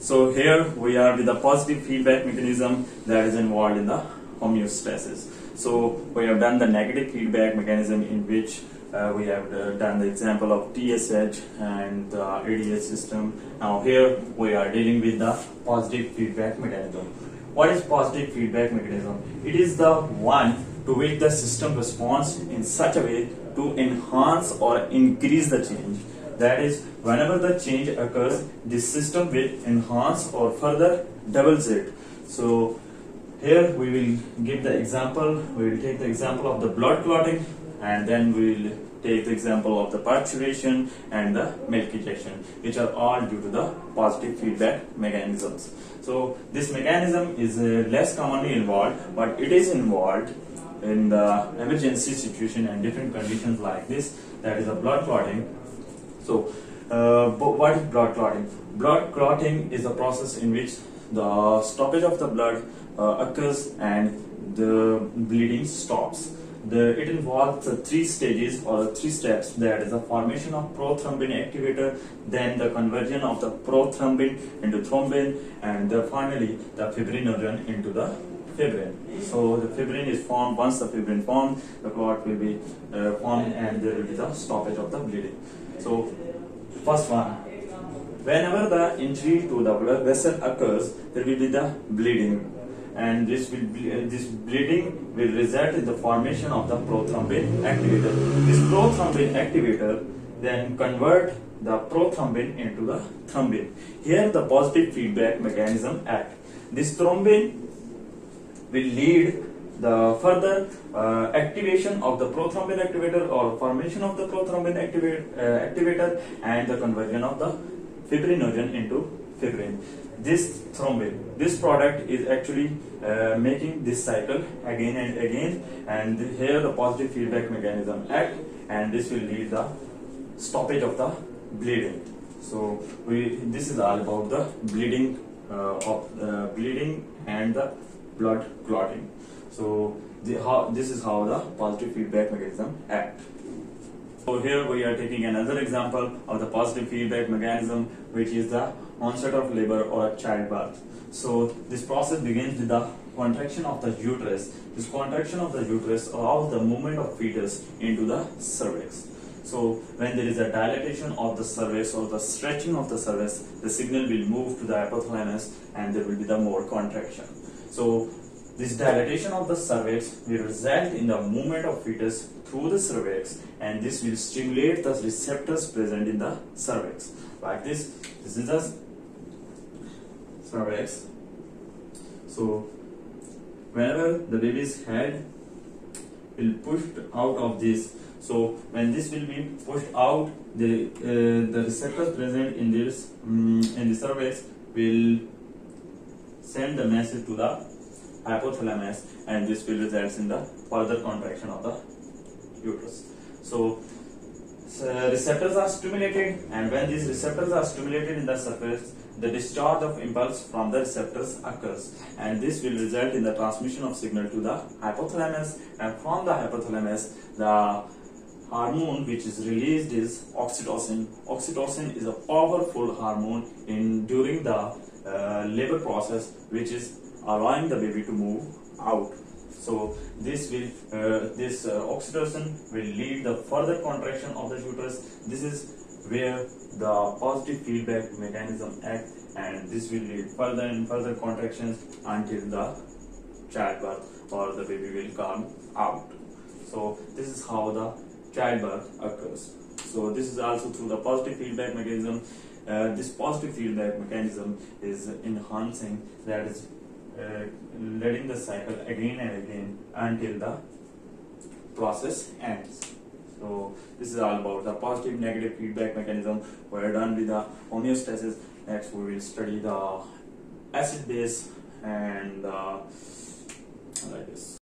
So here we are with the positive feedback mechanism that is involved in the homeostasis. So we have done the negative feedback mechanism in which uh, we have uh, done the example of TSH and the ADH system. Now here we are dealing with the positive feedback mechanism. What is positive feedback mechanism? It is the one to which the system responds in such a way to enhance or increase the change. That is, whenever the change occurs, this system will enhance or further doubles it. So here we will give the example, we will take the example of the blood clotting and then we will take the example of the parturition and the milk ejection which are all due to the positive feedback mechanisms. So this mechanism is uh, less commonly involved but it is involved in the emergency situation and different conditions like this that is a blood clotting so, uh, what is blood clotting? Blood clotting is a process in which the stoppage of the blood uh, occurs and the bleeding stops. The, it involves three stages or three steps. That is the formation of prothrombin activator, then the conversion of the prothrombin into thrombin, and the, finally the fibrinogen into the fibrin. So the fibrin is formed. Once the fibrin formed, the clot will be uh, formed, and there will be the stoppage of the bleeding. So, first one, whenever the injury to the blood vessel occurs, there will be the bleeding, and this will uh, this bleeding will result in the formation of the prothrombin activator. This prothrombin activator then convert the prothrombin into the thrombin. Here, the positive feedback mechanism act. This thrombin will lead the further uh, activation of the prothrombin activator or formation of the prothrombin uh, activator and the conversion of the fibrinogen into fibrin. This thrombin, this product is actually uh, making this cycle again and again and here the positive feedback mechanism act and this will lead the stoppage of the bleeding. So we this is all about the bleeding uh, of bleeding and the blood clotting. So the, how, this is how the positive feedback mechanism act. So here we are taking another example of the positive feedback mechanism which is the onset of labor or childbirth. So this process begins with the contraction of the uterus. This contraction of the uterus allows the movement of fetus into the cervix. So when there is a dilatation of the cervix or the stretching of the cervix, the signal will move to the hypothalamus and there will be the more contraction. So this dilatation of the cervix will result in the movement of fetus through the cervix and this will stimulate the receptors present in the cervix. Like this, this is the cervix. So whenever the baby's head will pushed out of this, so when this will be pushed out, the uh, the receptors present in this um, in the cervix will send the message to the hypothalamus and this will result in the further contraction of the uterus. So, so uh, receptors are stimulated and when these receptors are stimulated in the cervix, the discharge of impulse from the receptors occurs and this will result in the transmission of signal to the hypothalamus and from the hypothalamus the hormone which is released is oxytocin. Oxytocin is a powerful hormone in during the uh, labor process which is allowing the baby to move out. So this will uh, this uh, oxytocin will lead the further contraction of the uterus. This is where the positive feedback mechanism act and this will lead further and further contractions until the childbirth or the baby will come out. So this is how the childbirth occurs. So this is also through the positive feedback mechanism. Uh, this positive feedback mechanism is enhancing that is uh, letting the cycle again and again until the process ends. So this is all about the positive negative feedback mechanism. We are done with the homeostasis. Next we will study the acid base and uh, like this.